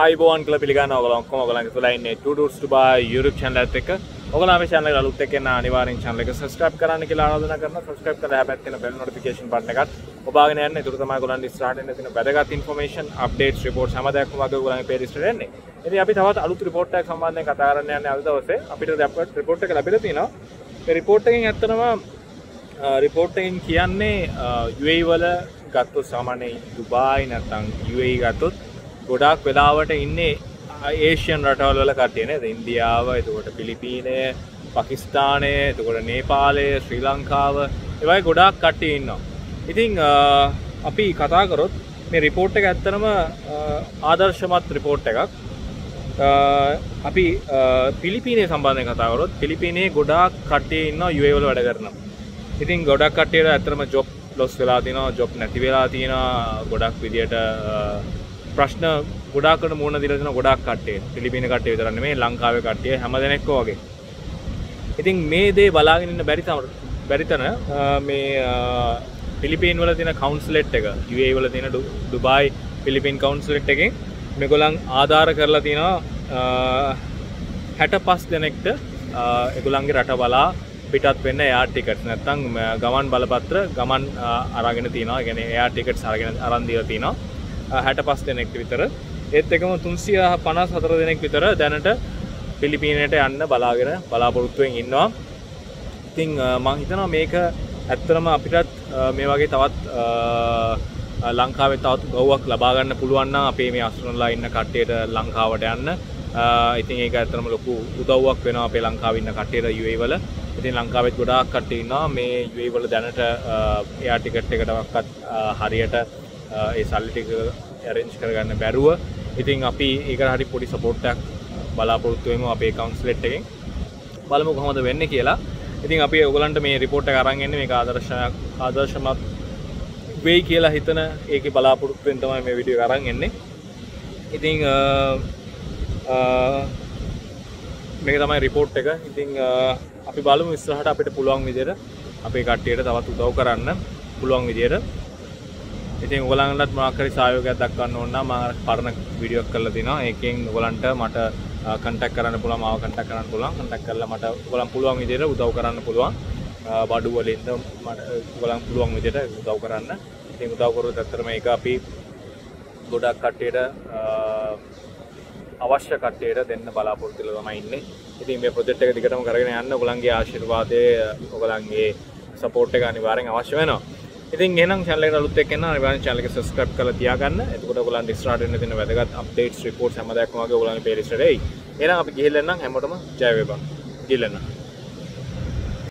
ආයිබෝන් කල පිළිගන්න ඔගල ඔක්කොම ඔයගලන්ගේ තුල ඉන්නේ ටූටූස් ඩුබායි YouTube channel එකත් එක්ක. ඔයගොල්ලෝ අපේ channel එක අලුත් එක්ක එන අනිවාර්යෙන් channel එක subscribe කරන්න කියලා ආරාධනා කරනවා. subscribe කරලා එහා පැත්තේ තියෙන bell notification button එකත් ඔබාගෙන යන්න. ඒකට තමයි ඔයගොල්ලන්ට ඉස්සරහට එන්න තියෙන වැදගත් information updates reports හැම දෙයක්ම වගේ ඔයගොල්ලන්ගේ playlist එකට එන්නේ. ඉතින් අපි තවත් අලුත් report එකක් සම්බන්ධයෙන් කතා කරන්න යන්නේ අද දවසේ. අපිට report එක ලැබිලා තියෙනවා. ඒ report එකෙන් ඇත්තටම report එකෙන් කියන්නේ UAE වල ගත්තොත් සාමාන්‍යයෙන් දුබායි නැත්නම් UAE ගත්තොත් ගොඩාක් වෙලාවට ඉන්නේ ඒෂයන් රටවල් වල කට්ටිය නේද? ඉන්දියාව එතකොට පිලිපීනය පකිස්ථානය එතකොට නේපාලය ශ්‍රී ලංකාව ඒවයි ගොඩාක් කට්ටිය ඉන්නවා. ඉතිං අපි කතා කරොත් මේ රිපෝට් එක ඇත්තනම ආදර්ශමත් රිපෝට් එකක්. අපි පිලිපිනේ සම්බන්ධය කතාවරොත් පිලිපිනේ ගොඩාක් කට්ටිය ඉන්න යුවවල වැඩ කරනවා. ඉතින් ගොඩක් කට්ටියට ඇතරම ජොබ් ලොස් වෙලා තිනවා ජොබ් නැති වෙලා තියෙන ගොඩක් විදියට ප්‍රශ්න ගොඩාකට මුණ දිලන ගොඩක් කටේ පිලිපින කටේ විතරන්න මේ ලංකාව කට්ටිය හැම දෙනෙක්කෝ වගේ. ඉතින් මේ දේ බලාගෙනන්න බැරිතම බැරිතන මේ පිලිපීන් වල තින කවන්ස්ලෙට් එක යුඒ වල තියෙන ඩුබායි පිලිපින් කවන්ස්ලෙට් එකෙන් මෙගොලන් ආධාර කරලා තිනවා හැට පස් දෙනෙක්ට එගුලන්ගේ රට බලා පිටත් වෙන්න එයා ටිකට් නැත්තං ගමන් බලපත්‍ර ගමන් අරගෙන තිනවා ගෙන එයා ටිකට් සරගෙන අරන්දිව තිනවා හැට පස් දෙනෙක් විතර. ඒත් එකම තුන්සිය පනස් හතර දෙනෙක් විතර දැනට පිලිපීනයට යන්න බලාගෙන බලාපොරොත්තුවෙන් ඉන්නවා. ඉතිං මං හිතනවා මේක ඇත්තරම අපිටත් මේ වගේ තවත් ලංකාවේ තවත් ගෞවක් ලබාගන්න පුළුවන්න අපේ මේ අස්ටරනලා ඉන්න කට්ටයට ලංකාවට යන්න. ඉතින් ඒක ඇතරම ලොකු උදව්වක් වෙන අපේ ලංකාවන්න කටේට යුවේවල ඉතින් ලංකාවෙත් ගොඩාක් කට්ටඉන්නවා මේ යුවේවල දැනට එයා ටිකට් එකටවක්කත් හරියට ඒ සල්ලිටික ඇරෙන්ච් කරගන්න බැරුව. ඉතින් අපි ඒක හරි පොඩි සපෝට්ටක් බලාපොරොත්තුවම අපේ කවන්ස්ලෙට් එකෙන්. බලමු කොහොමද වෙන්න කියලා. ඉතින් අපි ඔගලන්ට මේ රිපෝට් කරන්ගන්න මේ ආදර්ශයක් ආදර්ශමත් වෙයි කියලා හිතන ඒක බලාපොරොත්තුවෙන් තමයි මේ විඩිය කරන්න එන්නේ. ඉතිං මේක තමයි රිපෝට් එක. ඉතිං අපි බලමු ඉස්සරහට අපිට පුළුවන් විදියට අපේ කට්ටියට තවත් උදව් කරන්න පුළුවන් විදියට. ඉතින් ඔගලන්ටත් මාකරි සායෝගයක් දක්වන්න ඕන්න ම පරණ විඩියක් කරල තින ඒකෙන් ඔගලන්ට මට කටක් කරන්න පුළ මාව කටක් කරන්න පුළන් කටක් කරල මට ගොලන් පුළුවන් විදියට උදව් කරන්න පුළුවන්. බඩු වලින්ද මට ගොලන් පුළුවන් විදියට උදව් කරන්න. ඉතින් උදව්කරු ඇත්තරම එක අපි ගොඩක් කට්ටයට අවශ්‍ය කට්ටයට දෙන්න බලාපොරතුල තම ඉන්න. ඉතින් මේ ප්‍රජෙට් එක දිගටම කරගෙන යන්න ගොලන්ගේ ආශිර්වාදය ඔගලන්ගේ සපෝට් එක අනිවාරෙන් අවශ්‍ය වෙනවා. ඉතින් එනම් චැනල ලුත් එක්න වන් චලක සස්ක්‍රප් කල තියාගන්න. එතකොට ගොලන් ඩිස්ටාටන තින වැදගත් අප්ඩේට් රිපෝට් සමදක්මගේ ගොලන් පෙරිස්ටරයි එන අපි ගිහිල්ලන්නම් හැමටම ජයවබා ගිල්ලන්න